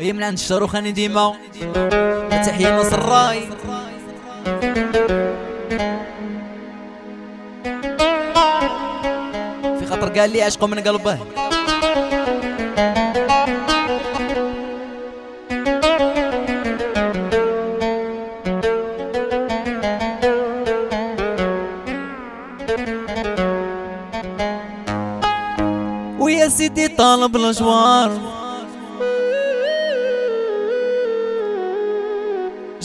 هي من عند الشاروخاني ديما؟ تحية نصر الراي في خاطر قال لي عشقه من قلبه. ويا سيدي طالب الجوار.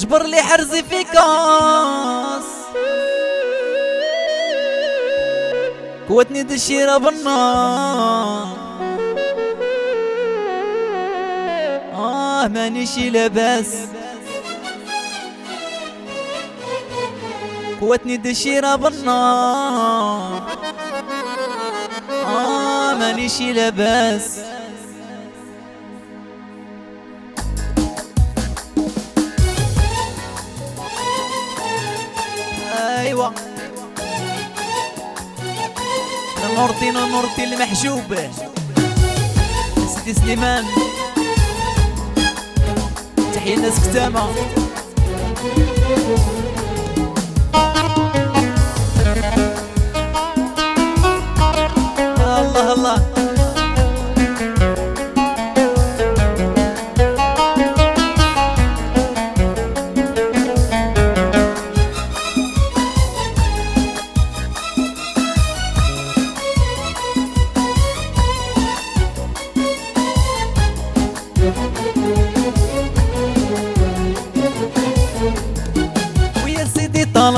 جبر لي حرزي في كاس. قوتني دشيرة بالنار. آه مانيشي لاباس. قوتني دشيرة بالنار. آه مانيشي لاباس. نورتي نورتي المحجوب. سيدي سليمان تحية الناس كتامة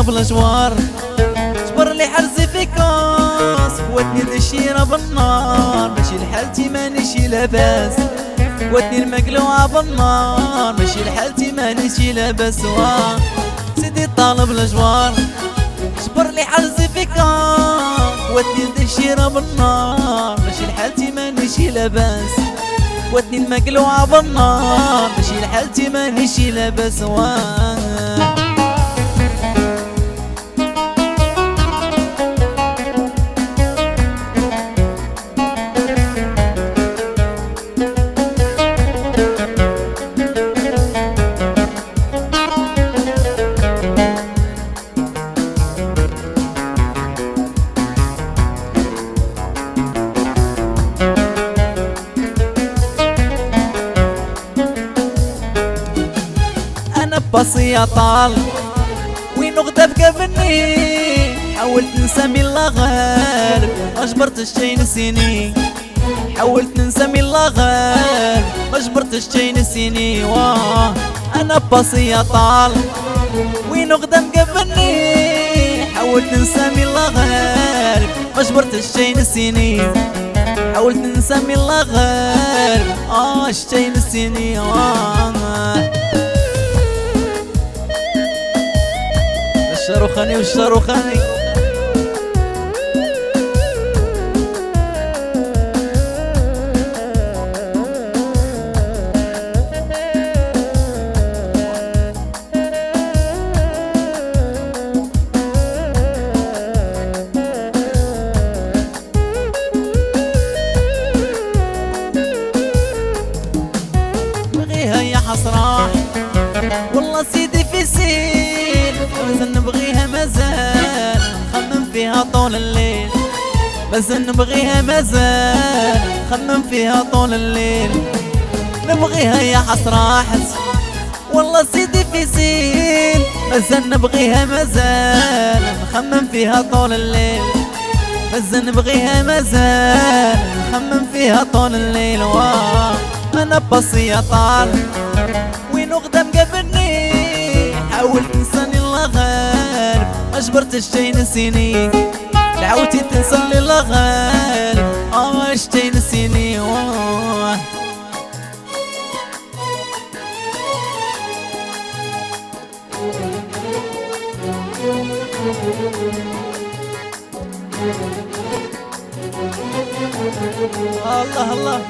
سيدي طالب الجوار جبر لي حرزي في كاس فوتني الشيرة بالنار. ماشي لحالتي مانيشي لاباس فوتني المقلوعة بالنار. ماشي لحالتي مانيشي لاباس سيدي طالب الجوار جبر لي حرزي في كاس فوتني الشيرة بالنار. ماشي لحالتي مانيشي لاباس فوتني المقلوعة بالنار. ماشي لحالتي مانيشي لاباس واه بصي طال. وين غدا بقابلني حاولت ننسى من الله غالب ما جبرتش نسيني. حاولت ننسى من الله غالب ما جبرتش شي نسيني. واه أنا بصي طال. وين غدا مقابلني حاولت ننسى من الله غالب ما جبرتش شي نسيني. حاولت ننسى من الله غالب آه شي نسيني. آه. الشاروخاني والشاروخاني بغيها يا حسرة والله سيدي في سيل بس نبغيها مازال نخمم فيها طول الليل. بس نبغيها مازال نخمم فيها طول الليل. نبغيها يا حسرة حس والله سيدي في سيل. بس نبغيها مازال نخمم فيها طول الليل. بس نبغيها مازال نخمم فيها طول الليل. واه أنا بصي طال. غالب ما جبرتش شي نسيني. دعوتي تنساني الله غالب آه شتي نسيني. واه الله الله.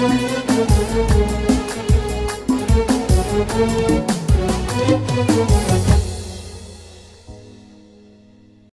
Thank you.